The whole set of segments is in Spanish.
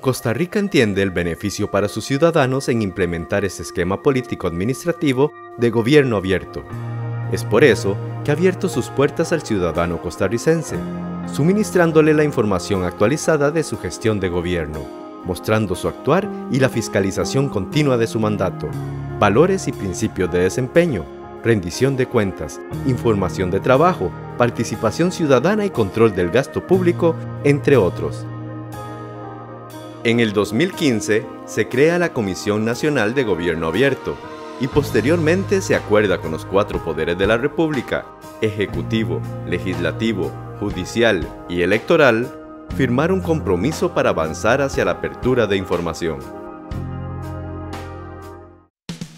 Costa Rica entiende el beneficio para sus ciudadanos en implementar ese esquema político-administrativo de gobierno abierto. Es por eso que ha abierto sus puertas al ciudadano costarricense, suministrándole la información actualizada de su gestión de gobierno, mostrando su actuar y la fiscalización continua de su mandato, valores y principios de desempeño, rendición de cuentas, información de trabajo, participación ciudadana y control del gasto público, entre otros. En el 2015 se crea la Comisión Nacional de Gobierno Abierto, y posteriormente se acuerda con los cuatro poderes de la República, Ejecutivo, Legislativo, Judicial y Electoral, firmar un compromiso para avanzar hacia la apertura de información.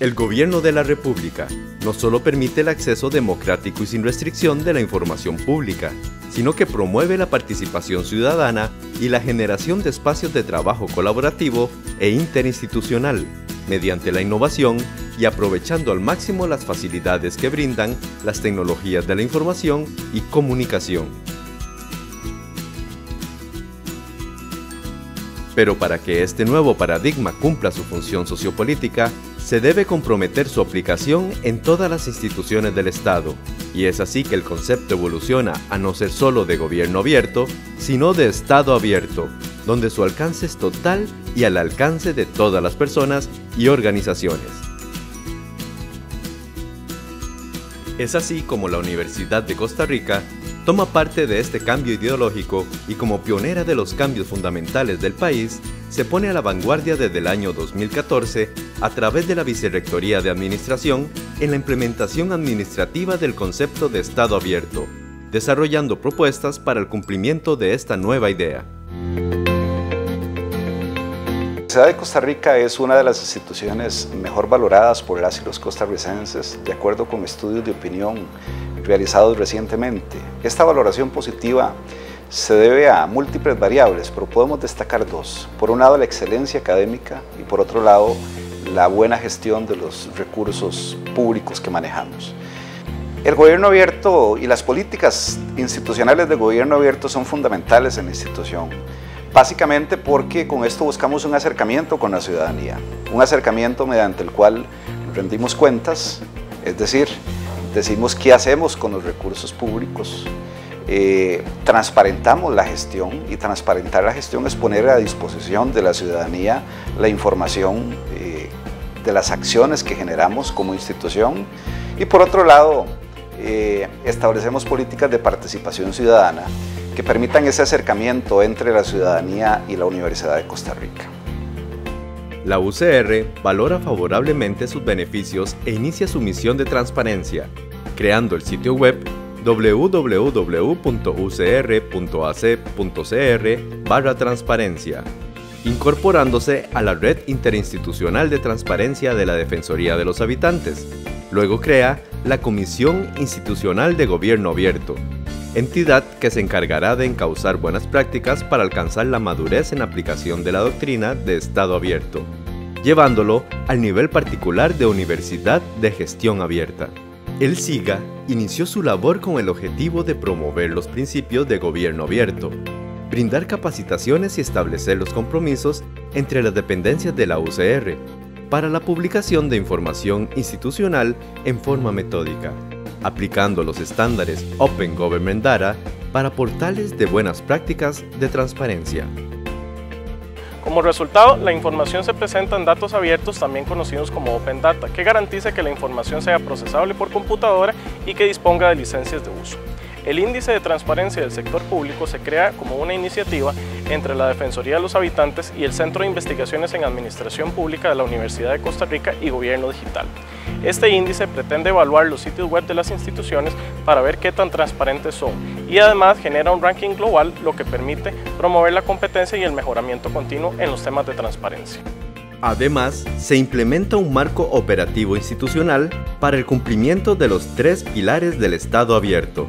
El Gobierno de la República no solo permite el acceso democrático y sin restricción de la información pública, sino que promueve la participación ciudadana y la generación de espacios de trabajo colaborativo e interinstitucional, mediante la innovación y aprovechando al máximo las facilidades que brindan las tecnologías de la información y comunicación. Pero para que este nuevo paradigma cumpla su función sociopolítica, se debe comprometer su aplicación en todas las instituciones del Estado, y es así que el concepto evoluciona a no ser solo de gobierno abierto, sino de Estado abierto, donde su alcance es total y al alcance de todas las personas y organizaciones. Es así como la Universidad de Costa Rica toma parte de este cambio ideológico y como pionera de los cambios fundamentales del país, se pone a la vanguardia desde el año 2014 a través de la Vicerrectoría de Administración en la implementación administrativa del concepto de Estado abierto, desarrollando propuestas para el cumplimiento de esta nueva idea. La Universidad de Costa Rica es una de las instituciones mejor valoradas por las y los costarricenses, de acuerdo con estudios de opinión realizados recientemente. Esta valoración positiva se debe a múltiples variables, pero podemos destacar dos. Por un lado, la excelencia académica y por otro lado, la buena gestión de los recursos públicos que manejamos. El gobierno abierto y las políticas institucionales de gobierno abierto son fundamentales en la institución básicamente porque con esto buscamos un acercamiento con la ciudadanía, un acercamiento mediante el cual rendimos cuentas, es decir, decimos qué hacemos con los recursos públicos, eh, transparentamos la gestión y transparentar la gestión es poner a disposición de la ciudadanía la información eh, de las acciones que generamos como institución y por otro lado eh, establecemos políticas de participación ciudadana que permitan ese acercamiento entre la ciudadanía y la Universidad de Costa Rica. La UCR valora favorablemente sus beneficios e inicia su misión de transparencia, creando el sitio web www.ucr.ac.cr barra transparencia, incorporándose a la Red Interinstitucional de Transparencia de la Defensoría de los Habitantes. Luego crea la Comisión Institucional de Gobierno Abierto, entidad que se encargará de encauzar buenas prácticas para alcanzar la madurez en aplicación de la doctrina de Estado abierto, llevándolo al nivel particular de Universidad de Gestión Abierta. El SIGA inició su labor con el objetivo de promover los principios de gobierno abierto, brindar capacitaciones y establecer los compromisos entre las dependencias de la UCR para la publicación de información institucional en forma metódica aplicando los estándares Open Government Data para portales de buenas prácticas de transparencia. Como resultado, la información se presenta en datos abiertos, también conocidos como Open Data, que garantiza que la información sea procesable por computadora y que disponga de licencias de uso. El índice de transparencia del sector público se crea como una iniciativa entre la Defensoría de los Habitantes y el Centro de Investigaciones en Administración Pública de la Universidad de Costa Rica y Gobierno Digital. Este índice pretende evaluar los sitios web de las instituciones para ver qué tan transparentes son y además genera un ranking global lo que permite promover la competencia y el mejoramiento continuo en los temas de transparencia. Además, se implementa un marco operativo institucional para el cumplimiento de los tres pilares del Estado abierto,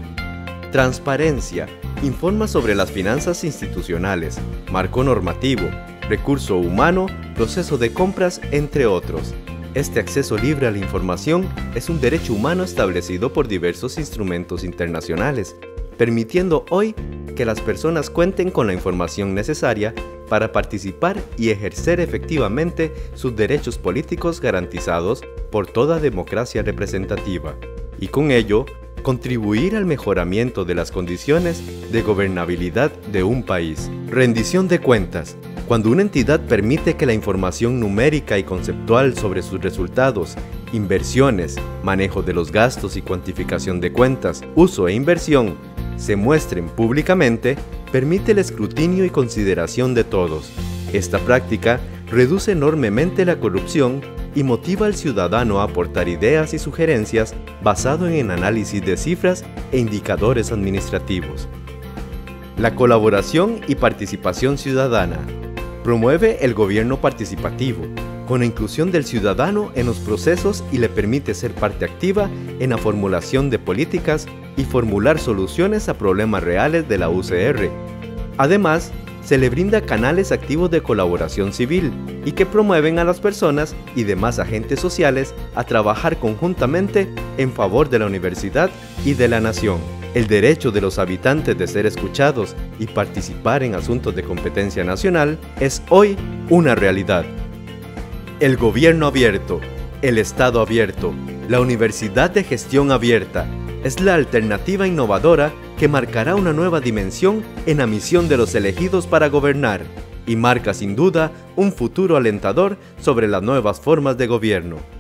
Transparencia. Informa sobre las finanzas institucionales, marco normativo, recurso humano, proceso de compras, entre otros. Este acceso libre a la información es un derecho humano establecido por diversos instrumentos internacionales, permitiendo hoy que las personas cuenten con la información necesaria para participar y ejercer efectivamente sus derechos políticos garantizados por toda democracia representativa, y con ello contribuir al mejoramiento de las condiciones de gobernabilidad de un país. Rendición de cuentas. Cuando una entidad permite que la información numérica y conceptual sobre sus resultados, inversiones, manejo de los gastos y cuantificación de cuentas, uso e inversión se muestren públicamente, permite el escrutinio y consideración de todos. Esta práctica reduce enormemente la corrupción y motiva al ciudadano a aportar ideas y sugerencias basado en análisis de cifras e indicadores administrativos. La colaboración y participación ciudadana promueve el gobierno participativo, con la inclusión del ciudadano en los procesos y le permite ser parte activa en la formulación de políticas y formular soluciones a problemas reales de la UCR. Además, se le brinda canales activos de colaboración civil y que promueven a las personas y demás agentes sociales a trabajar conjuntamente en favor de la universidad y de la nación. El derecho de los habitantes de ser escuchados y participar en asuntos de competencia nacional es hoy una realidad. El gobierno abierto, el Estado abierto, la Universidad de Gestión Abierta es la alternativa innovadora que marcará una nueva dimensión en la misión de los elegidos para gobernar y marca sin duda un futuro alentador sobre las nuevas formas de gobierno.